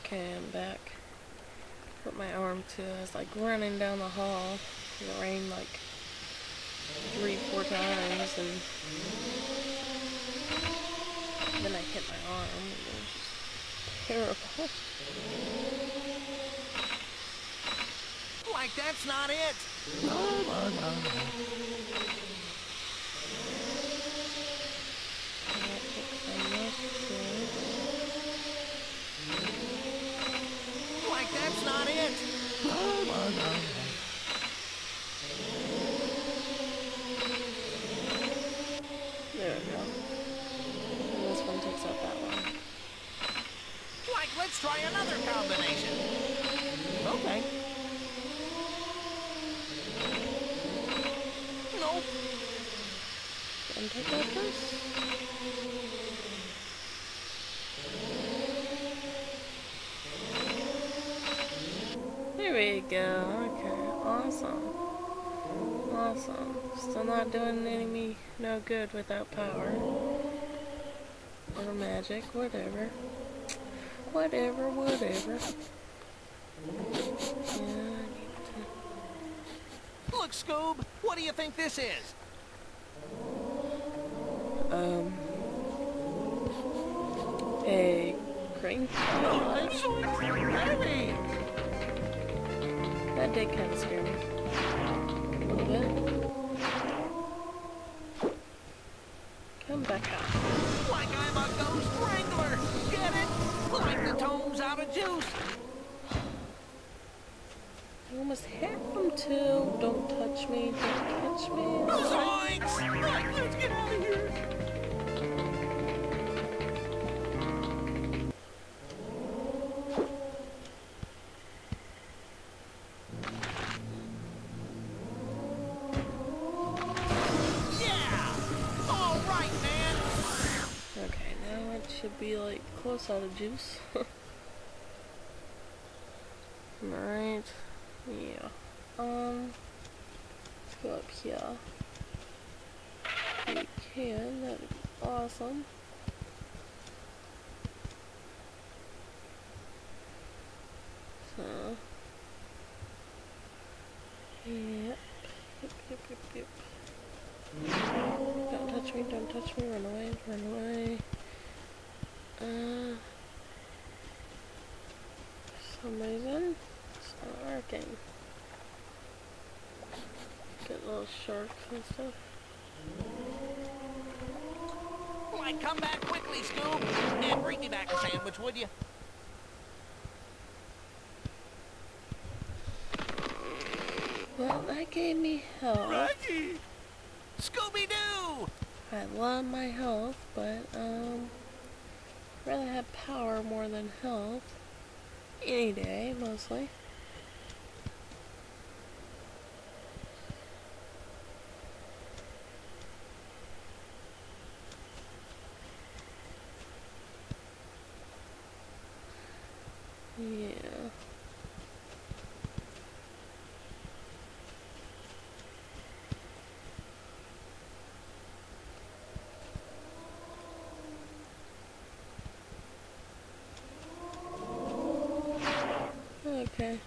Okay, I'm back. Put my arm to. I was like running down the hall. It rained like three, four times, and then I hit my arm. And it was just terrible. Like that's not it. And I took some medicine. Like that's not it. There we go. And this one takes out that one. Like let's try another combination. Okay. Nope. And take that first. There we go. Okay, awesome. Awesome. Still not doing any me no good without power. Or magic, whatever. Whatever, whatever. Yeah, I need to Look, Scoob. What do you think this is? Um, a crane. Oh, it's so heavy. That did kind of scare me. A little bit. Close out of juice. Alright. Yeah. Um. Let's go up here. If we can, that'd be awesome. So. Yep. Yep, yep, yep, yep. Don't touch me, don't touch me, run away, run away. Uh, for some reason, it's not working. Get little sharks and stuff. Like, come back quickly, Scoob. And bring me back a sandwich, would you? Well, that gave me health. Reggie! Scooby-Doo! I love my health, but, um, I'd rather have power more than health. Any day, mostly. Yeah. Okay.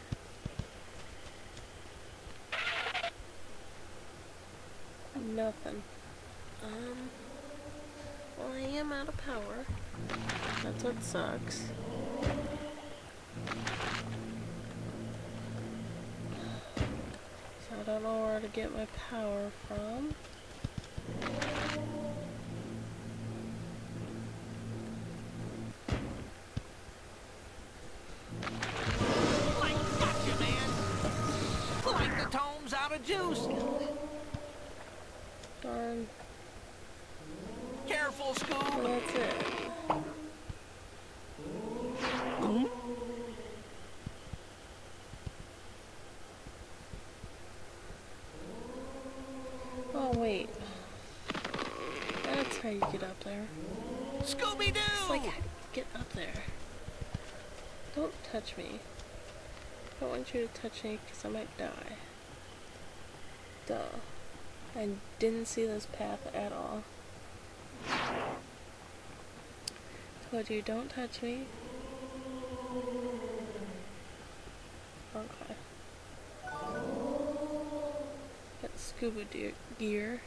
Nothing. Um, well, I am out of power. That's what sucks. So I don't know where to get my power from. Juice. Darn. Careful, Scoob. that's it. Hmm? Oh, wait. That's how you get up there. Scooby-Doo! you get up there? Don't touch me. I don't want you to touch me because I might die. Duh. I didn't see this path at all. Told you, don't touch me. Okay. Got scuba gear.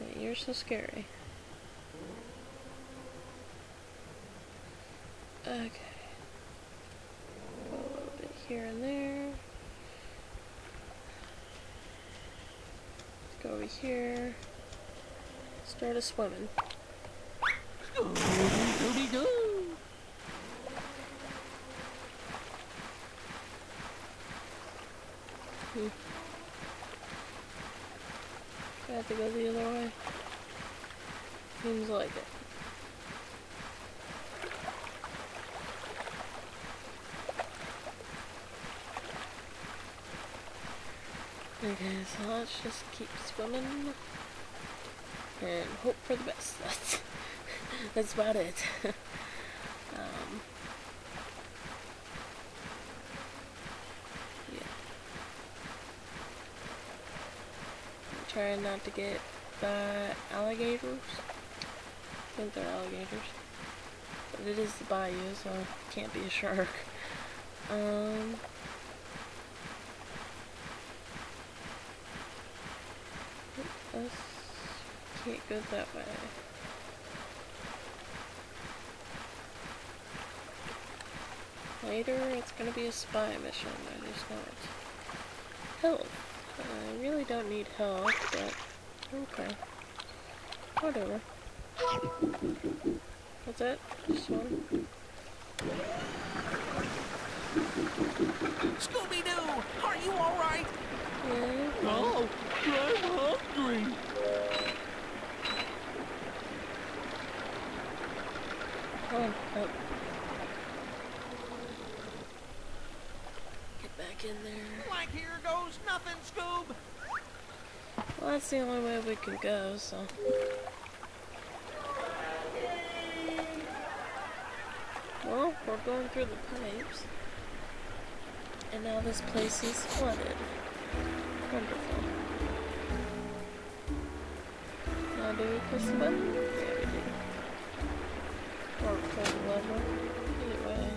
Man, you're so scary. Okay here and there. Let's go over here. Start a swimming. I have to go the other way. Seems like it. Okay, so let's just keep swimming and hope for the best. That's that's about it. um, yeah. I'm trying not to get by alligators. I think they're alligators. But it is the bayou, so it can't be a shark. Um, can't go that way. Later, it's gonna be a spy mission. I just know it. Health. I really don't need health, but okay. Whatever. What's that? Just one? Scooby-Doo! Are you alright? Yeah. Oh, I'm hungry. Up. Get back in there. Like here goes nothing, Scoob. Well, that's the only way we can go, so. Well, we're going through the pipes. And now this place is flooded. Wonderful. Now do we press the button? Lever. Either.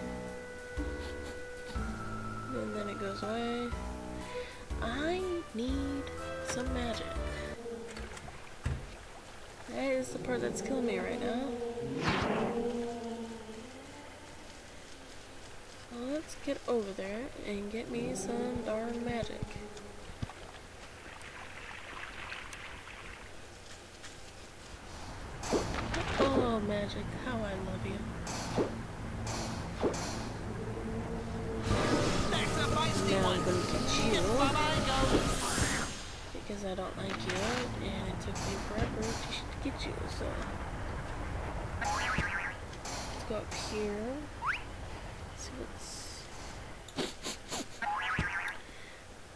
And then it goes away. I need some magic. That is the part that's killing me right now. Let's get over there and get me some darn magic. Go up here. see what's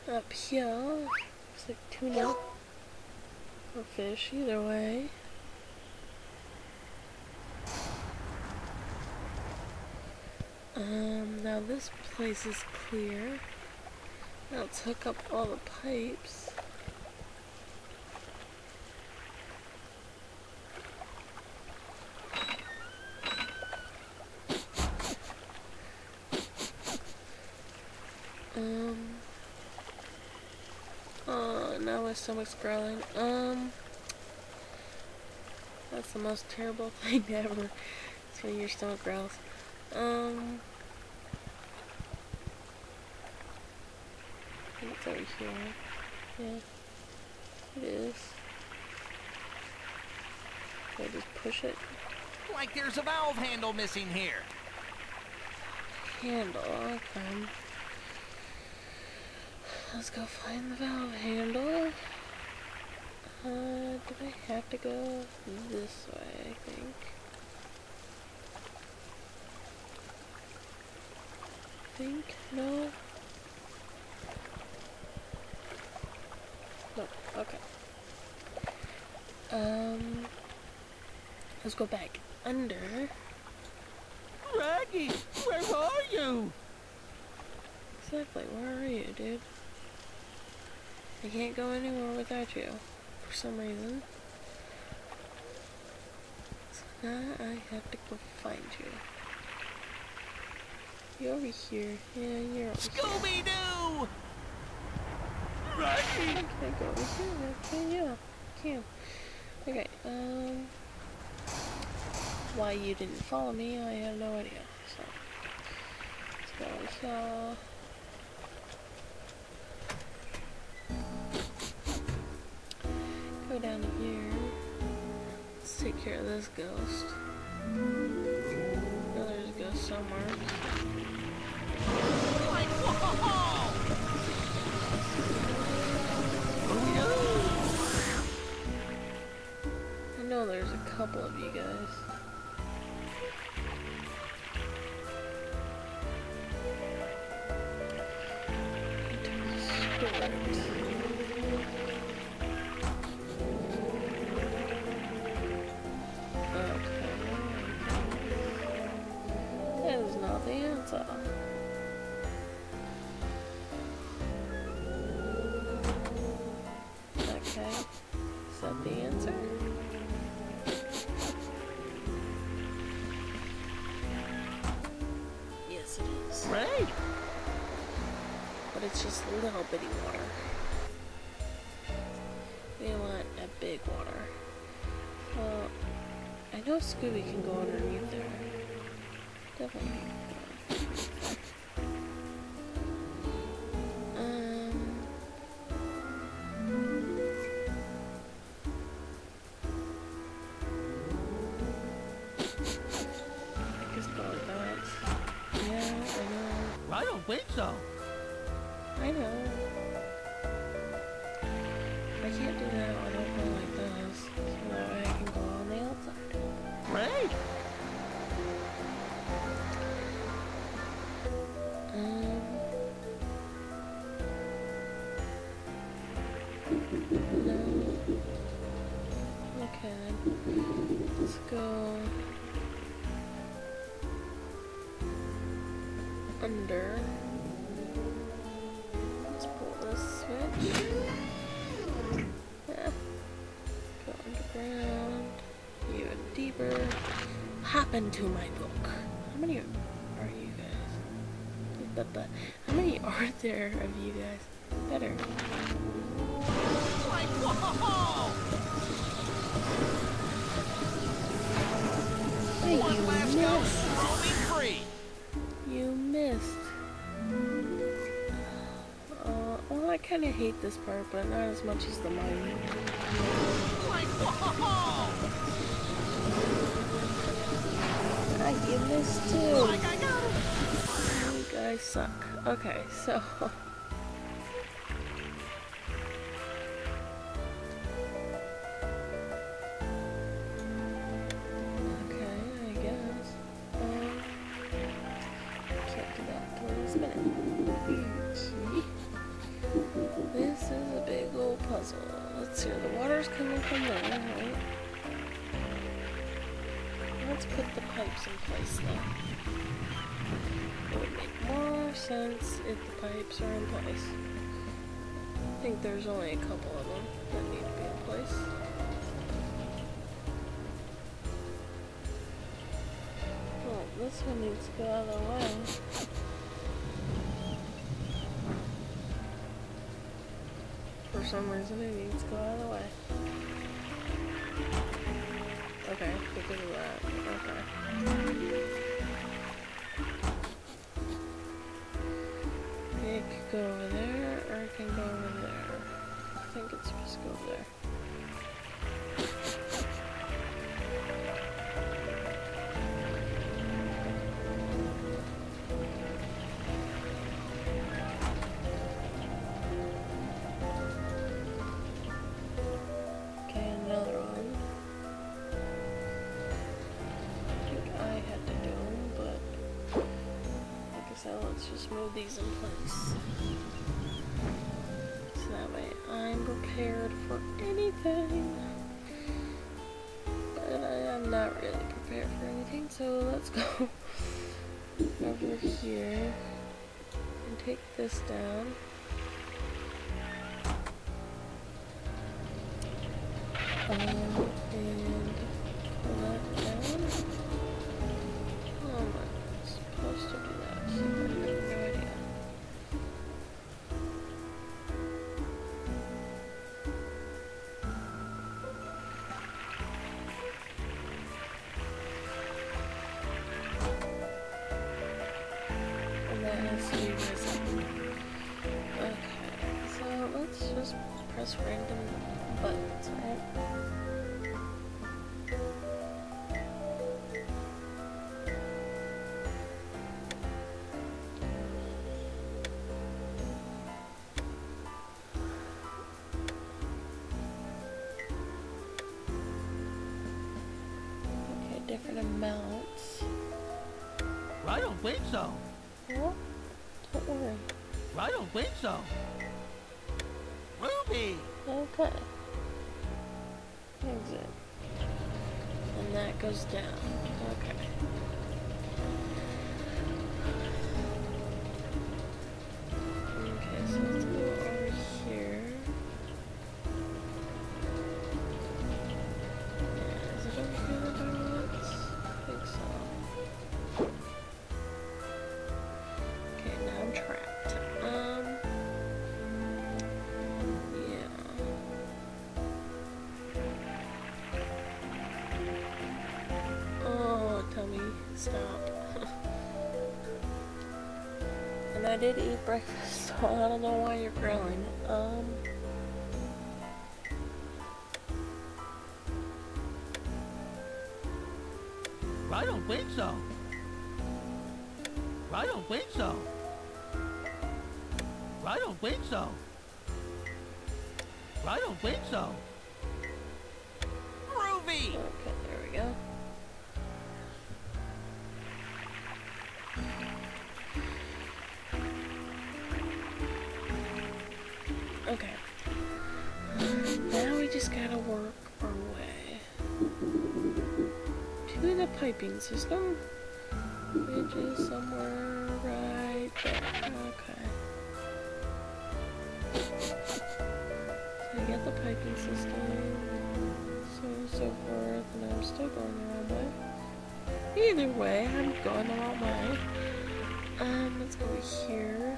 up here. Looks like tuna or fish, either way. Um, now this place is clear. Now let's hook up all the pipes. Um. Oh, now my stomach's growling. Um. That's the most terrible thing ever. It's when your stomach growls. Um. I think it's over here. Yeah. It is. I just push it? Like there's a valve handle missing here. Handle, okay. Let's go find the valve handle. Uh, do I have to go this way, I think? Think? No? No, okay. Um, let's go back under. Raggy, where are you? Exactly, where are you, dude? I can't go anywhere without you, for some reason. So now I have to go find you. You're over here. Yeah, you're over Scooby Doo! Can I go over here? Okay, yeah. Can. Okay, um... Why you didn't follow me, I have no idea. So, let's go over here. Down here. Let's take care of this ghost. Oh, there's a ghost somewhere. I know there's a couple of you guys. Right? But it's just a little bitty water. We want a big water. Well, I know Scooby can go underneath there. Definitely. Okay then. Let's go under. Let's pull this switch. Yeah. Go underground. Even deeper. Hop into my book. How many are you guys? How many are there of you guys? Better. Like! Hey, One you last missed. roaming free. You missed. Uh, well, I kind of hate this part, but not as much as the mine. Like! Ah, you missed too. Like I got it. You guys suck. Okay, so. right? Let's put the pipes in place then. It would make more sense if the pipes are in place. I think there's only a couple of them that need to be in place. Well, this one needs to go out of the way. For some reason, it needs to go out of the way. That. Okay. It could go over there, or it can go over there. I think it's supposed to go over there. Let's just move these in place. So that way I'm prepared for anything. But I am not really prepared for anything, so let's go over here and take this down. Different amounts. I don't think so. Well, don't worry. I don't think so. Ruby! Okay. Exit. And that goes down. Okay. I did eat breakfast, so I don't know why you're grilling. Um. I don't think so. I don't think so. I don't think so. I don't think so. Ruby! Okay, there we go. To the piping system, which is somewhere right there. Okay. So I get the piping system, so so forth, and I'm still going the wrong way. Either way, I'm going the wrong way. Um, let's go here.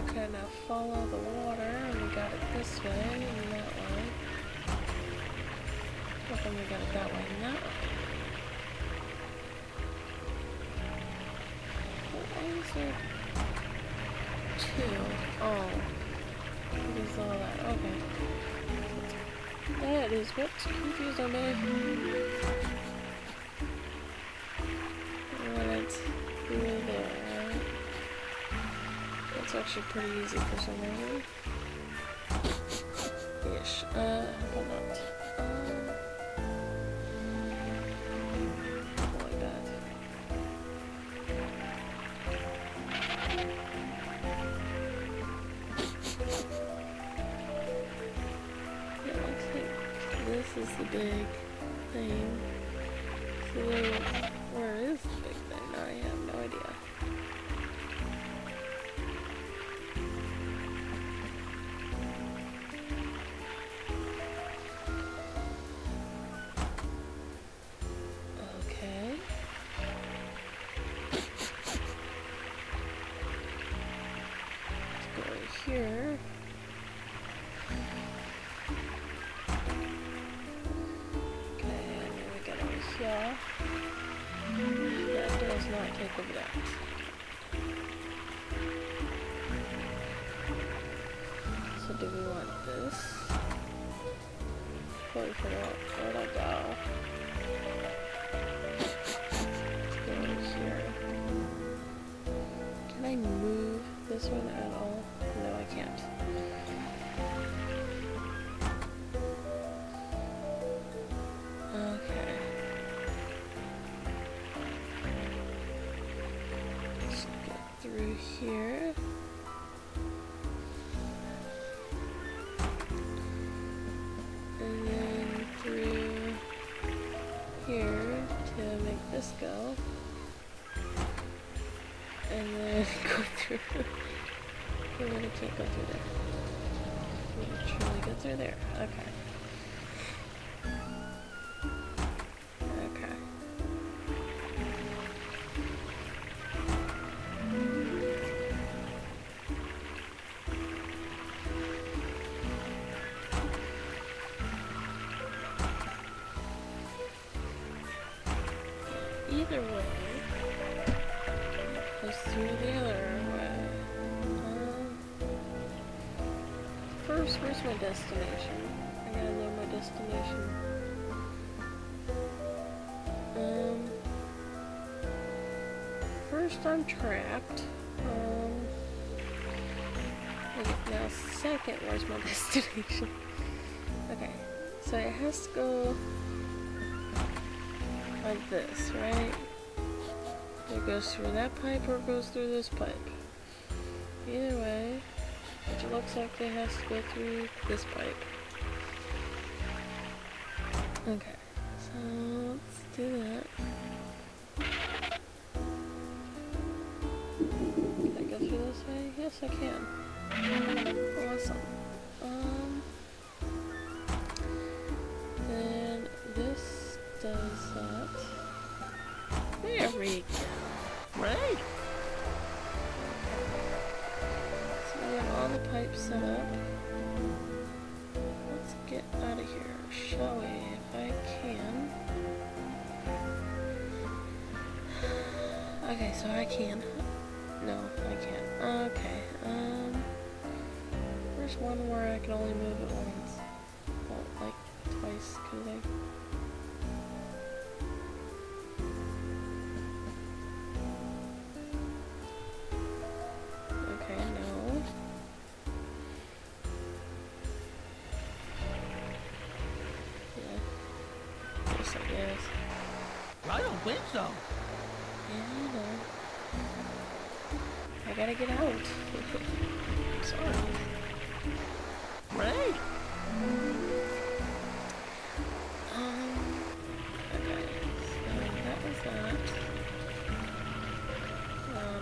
Now follow the water, and we got it this way and that way. How come we got it that way and that way? Why is two? Oh. What is all that? Okay. That is what's confusing me. And it's through there, That's actually pretty easy for some reason. Ish. Uh. Yeah, looks like this is the big thing. So here. And then through here to make this go. And then go through. And then I can't go through there. Truly go through there? Okay. Okay. Destination? I gotta know my destination. Um, first I'm trapped. Um, now second, where's my destination? Okay, so it has to go like this, right? It goes through that pipe or it goes through this pipe. Either way, it looks like it has to go through this pipe. Okay, so let's do that. Can I go through this way? Yes, I can. Awesome. Um, then this does that. There we go. Set up. Let's get out of here, shall we? If I can. Okay, so I can. No, I can't. Okay, um. There's one where I can only move it once. Well, like twice, could I?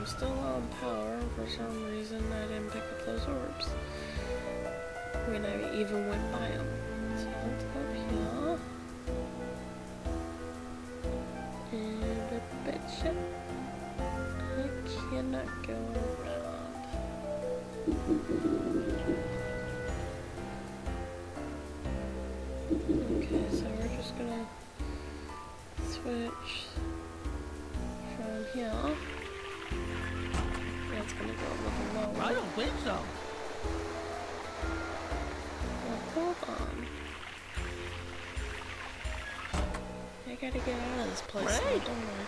Still on power. For some reason, I didn't pick up those orbs when I even went by them. So let's go here. And I betcha I cannot go around. Okay, so we're just gonna switch from here. That's gonna go a little lower. I don't think so. Well, hold on. I gotta get out of this place now, Right. don't I?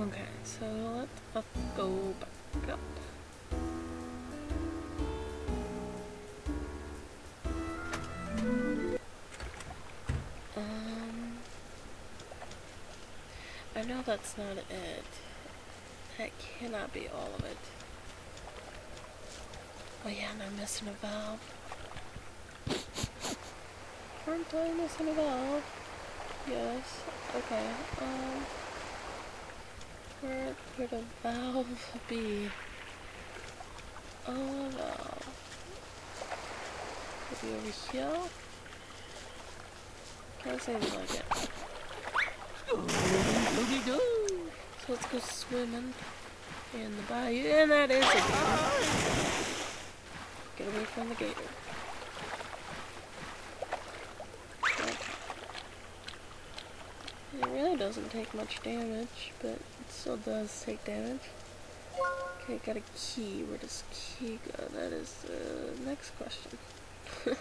Okay, so let's go back up. Um, I know that's not it. That cannot be all of it. Oh yeah, and I'm missing a valve. Aren't I missing a valve? Yes. Okay. Um. Where could a valve be? Oh, valve. Maybe over here? Can't seem to like it. So let's go swimming in the bayou. And that is a gator. Get away from the gator. It really doesn't take much damage, but it still does take damage. Okay, got a key. Where does key go? That is the next question.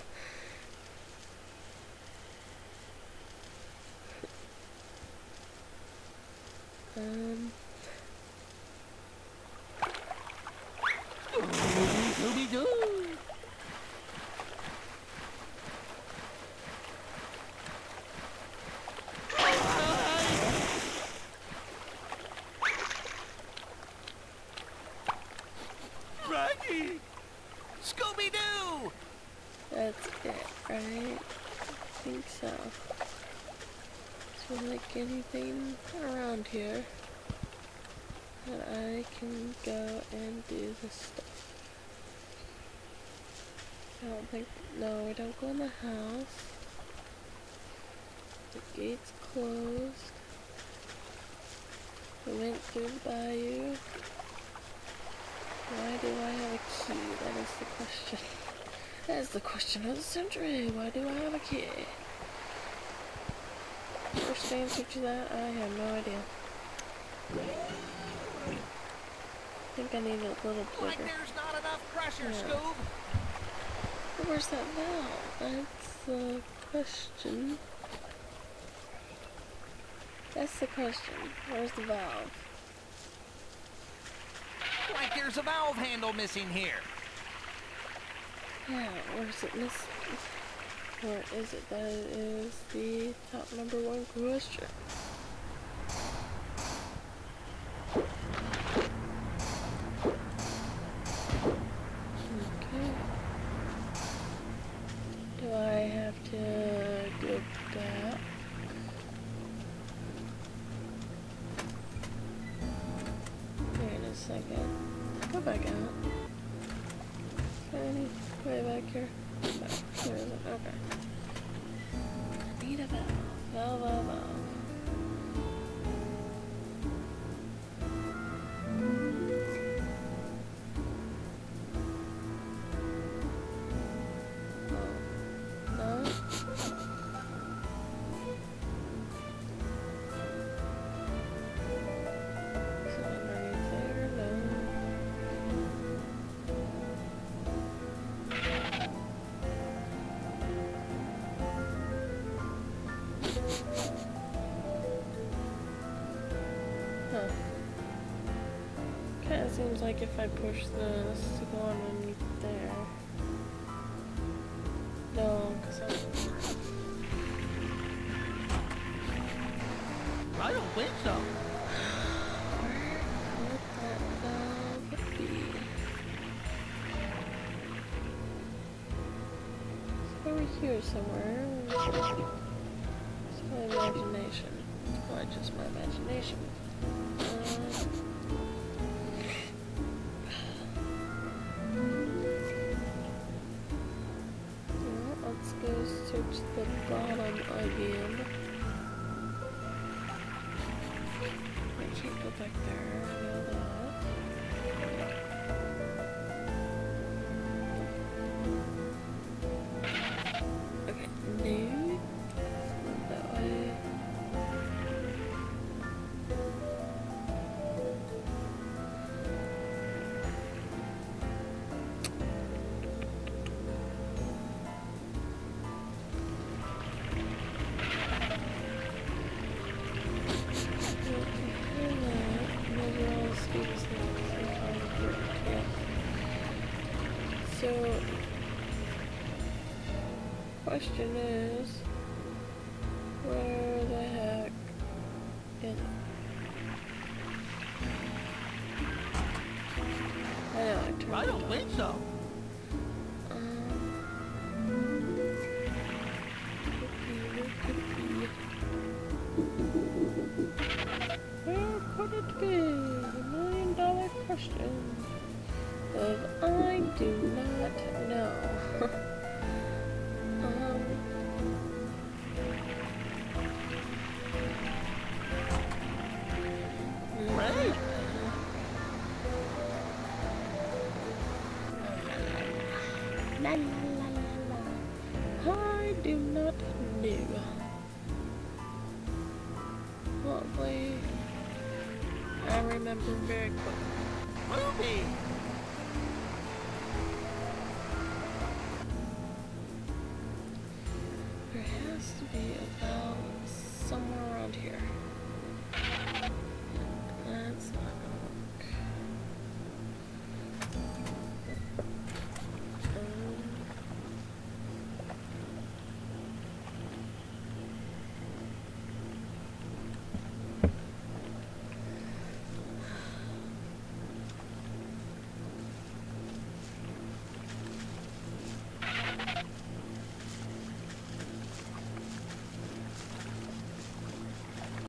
um, Scooby-Doo. Raggy! Scooby-Doo! that's it, right? I think so. So like anything around here that I can go and do this stuff. I don't think, no, we don't go in the house. The gate's closed. We went through the bayou. Why do I have a key? That is the question. That is the question of the century. Why do I have a key? the answer to that? I have no idea. I think I need a little Like bigger. there's not enough pressure, Yeah. Scoob. Where's that valve? That's the question. That's the question. Where's the valve? Like there's a valve handle missing here. Yeah, where's it miss? Where is it? That is the top number one question. Okay. Do I have to go back? Wait a second. Go back out. Any way back here? No, there isn't. Okay. Need a valve. Valve, valve, valve. Seems like if I push this to go underneath there. No, because I'm. I don't think so. Let that valve be. It's over here somewhere. It's my imagination. Well, just my imagination. Um, Can't go back there. Question is, La la la la la. I do not know. Lovely. I remember very quickly. Ruby!